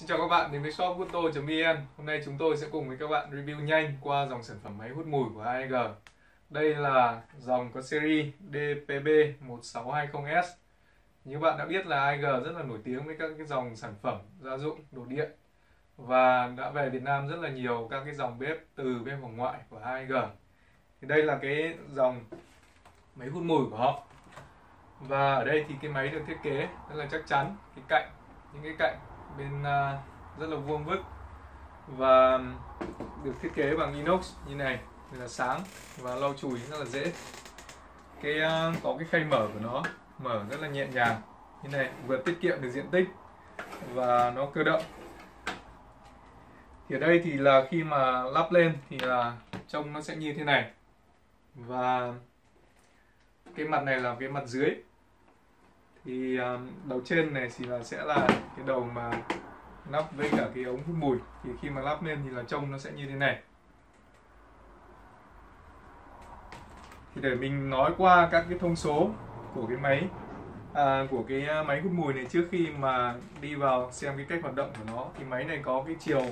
Xin chào các bạn đến với shop guto.vn Hôm nay chúng tôi sẽ cùng với các bạn review nhanh qua dòng sản phẩm máy hút mùi của AEG Đây là dòng có series DPB1620S Như bạn đã biết là AEG rất là nổi tiếng với các cái dòng sản phẩm gia dụng, đồ điện. Và đã về Việt Nam rất là nhiều các cái dòng bếp từ bếp hồng ngoại của AEG Thì đây là cái dòng máy hút mùi của họ. Và ở đây thì cái máy được thiết kế rất là chắc chắn cái cạnh những cái cạnh bên uh, rất là vuông vức. Và được thiết kế bằng inox như này rất là sáng và lau chùi rất là dễ. Cái uh, có cái khay mở của nó mở rất là nhẹ nhàng. Như này vừa tiết kiệm được diện tích và nó cơ động. Thì ở đây thì là khi mà lắp lên thì là trông nó sẽ như thế này. Và cái mặt này là cái mặt dưới thì um, đầu trên này thì là sẽ là cái đầu mà lắp với cả cái ống hút mùi. Thì khi mà lắp lên thì là trông nó sẽ như thế này. Thì để mình nói qua các cái thông số của cái máy à, của cái à, máy hút mùi này trước khi mà đi vào xem cái cách hoạt động của nó. Thì máy này có cái chiều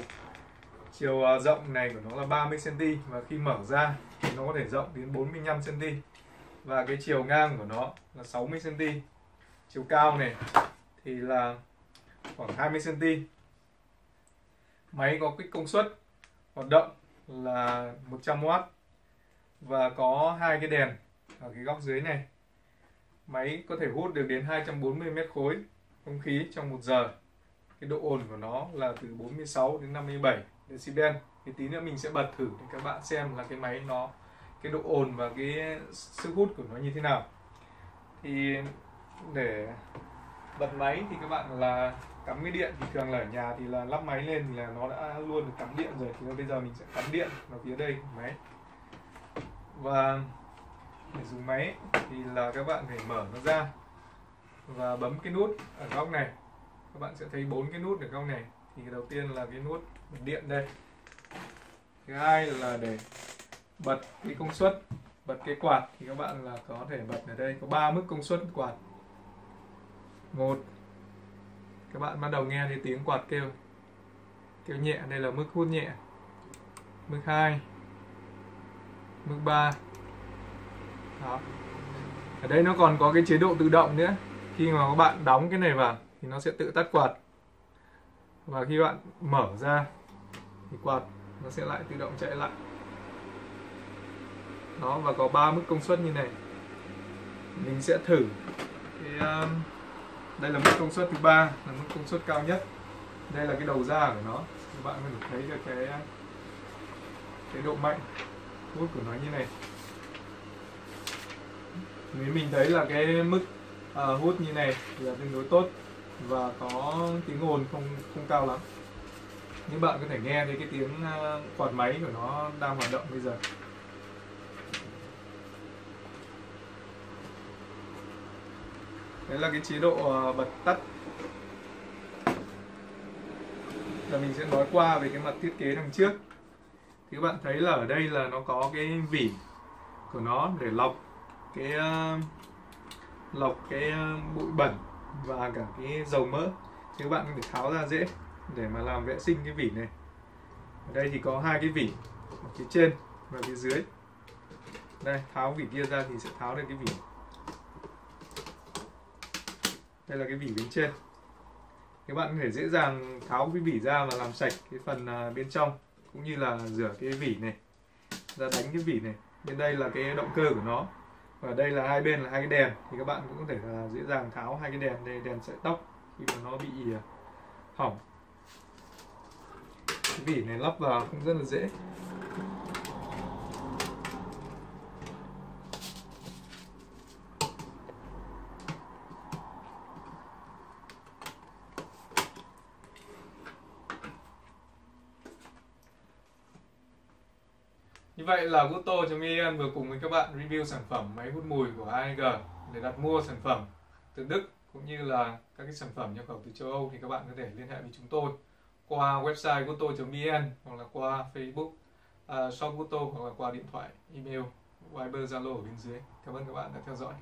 chiều à, rộng này của nó là 30 cm và khi mở ra thì nó có thể rộng đến 45 cm và cái chiều ngang của nó là 60 cm chiều cao này thì là khoảng 20 cm máy có cái công suất hoạt động là 100W và có hai cái đèn ở cái góc dưới này. Máy có thể hút được đến 240 mét khối không khí trong một giờ. Cái độ ồn của nó là từ 46 đến 57 decibel. Thì tí nữa mình sẽ bật thử để các bạn xem là cái máy nó, cái độ ồn và cái sức hút của nó như thế nào. Thì để bật máy thì các bạn là cắm cái điện. Thì thường là ở nhà thì là lắp máy lên thì là nó đã luôn được cắm điện rồi. Thì bây giờ mình sẽ cắm điện vào phía đây của máy. Và để dùng máy thì là các bạn phải mở nó ra và bấm cái nút ở góc này. Các bạn sẽ thấy bốn cái nút ở góc này. Thì đầu tiên là cái nút bật điện đây. Thứ hai là để bật cái công suất, bật cái quạt thì các bạn là có thể bật ở đây có ba mức công suất quạt một. Các bạn bắt đầu nghe thấy tiếng quạt kêu. Kêu nhẹ đây là mức hút nhẹ. Mức 2 mức 3 đó. Ở đây nó còn có cái chế độ tự động nữa. Khi mà các bạn đóng cái này vào thì nó sẽ tự tắt quạt. Và khi bạn mở ra thì quạt nó sẽ lại tự động chạy lại. Đó và có ba mức công suất như này. Mình sẽ thử cái um, đây là mức công suất thứ ba là mức công suất cao nhất. Đây là cái đầu ra của nó. Các bạn có thể thấy được cái cái độ mạnh hút của nó như này. Nếu mình thấy là cái mức uh, hút như này là tương đối tốt và có tiếng ồn không không cao lắm. Nhưng bạn có thể nghe thấy cái tiếng à, quạt máy của nó đang hoạt động bây giờ. Đấy là cái chế độ ờ, bật tắt. Là mình sẽ nói qua về cái mặt thiết kế đằng trước. Thì các bạn thấy là ở đây là nó có cái vỉ của nó để lọc cái uh, lọc cái ờ, bụi bẩn và cả cái dầu mỡ. Thì các bạn có thể tháo ra dễ để mà làm vệ sinh cái vỉ này. Ở đây thì có hai cái vỉ ở phía trên và phía dưới. Đây tháo vỉ kia ra thì sẽ tháo được cái vỉ đây là cái vỉ bên trên. Các bạn có thể dễ dàng tháo cái vỉ ra và làm sạch cái phần à, bên trong, cũng như là rửa cái vỉ này, ra đánh cái vỉ này. Bên đây là cái động cơ của nó, và đây là hai bên là hai cái đèn, thì các bạn cũng có thể là dễ dàng tháo hai cái đèn đây, đèn sợi tóc, khi mà nó bị à, hỏng. Cái vỉ này lắp vào cũng rất là dễ. Vậy là Guto.vn vừa cùng với các bạn review sản phẩm máy hút mùi của AEG để đặt mua sản phẩm từ Đức cũng như là các cái sản phẩm nhập khẩu từ châu Âu thì các bạn có thể liên hệ với chúng tôi qua website guto.vn hoặc là qua Facebook uh, shop Guto hoặc là qua điện thoại, email, Viber, Zalo ở bên dưới. Cảm ơn các bạn đã theo dõi.